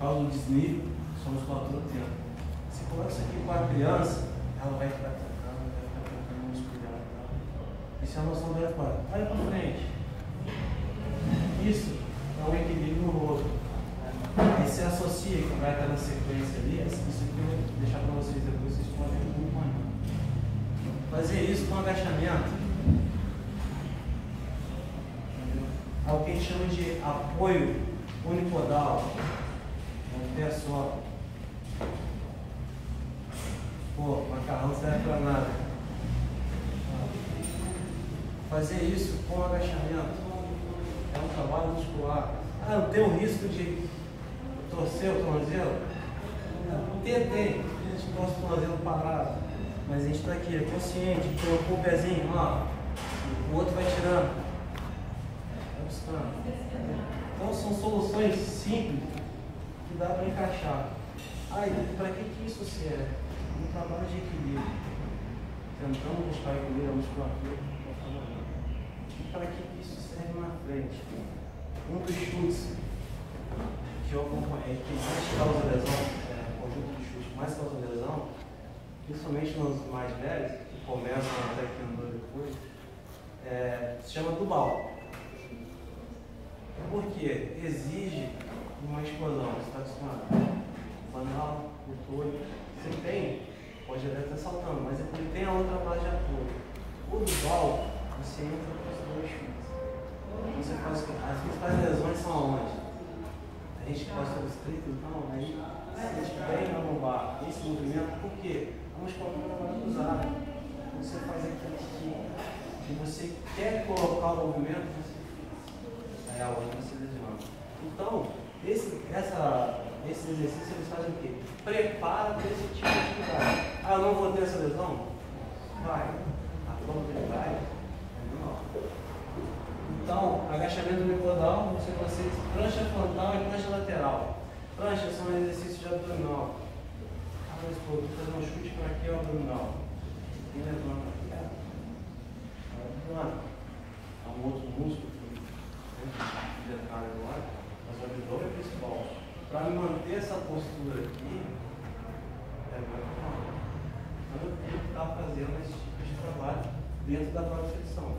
causa do desnível, sua musculatura tempo. Se coloca isso aqui com a criança, ela vai ficar tocando, vai ficar tocando muscular. Tá? Isso é a noção da F4. Vai para frente. Isso é um equilíbrio no rosto. Aí você associa, que vai estar na sequência ali, isso aqui eu vou deixar para vocês depois, vocês podem acompanhar. Fazer isso com agachamento. É o que a gente chama de apoio unipodal. Um pé só. Pô, macarrão serve para nada. Fazer isso com agachamento é um trabalho muscular. Ah, não tem o risco de torcer o tornozelo? Tem, tem. A gente gosta do tornozelo parado. Mas a gente está aqui, é consciente, colocou o pezinho, ó. O outro vai tirando. Vai buscando. Então são soluções simples que dá para encaixar. Aí, para que, que isso serve? Um trabalho de equilíbrio. Tentando buscar equilíbrio a musculatura. E para que, isso serve na frente? Um dos chutes que eu que mais causa lesão, é, conjunto de chutes mais causa lesão, principalmente nos mais velhos, que começam até que andou depois, é, se chama Dubal. Porque exige uma explosão, você está acostumado. Banal, o touro, você tem, pode até estar saltando, mas ele tem a outra base de apoio. O Dubal, você entra com os dois chutes. Você faz, as principais lesões são aonde? A gente gosta do estrito, então, aí se sente bem na lombar. Esse movimento, por quê? A musculatura vai usar. Você faz estímulo. Se você quer colocar o movimento, você lesiona. Então, esse, essa, esse exercício eles fazem o quê? Prepara para esse tipo de atividade. Ah, eu não vou ter essa lesão? Vai. A probabilidade é menor. Então, agachamento unipodal, você consegue prancha frontal e prancha lateral. Prancha são exercícios de abdominal. Ah, mas pô, vou fazer um chute para é o abdominal. E levanta aqui. É. Abdominal. Há um outro músculo que né, detalhe agora, mas o abdômen é principal. Para manter essa postura aqui, é muito Então eu tenho que estar fazendo esse tipo de trabalho dentro da própria flexão.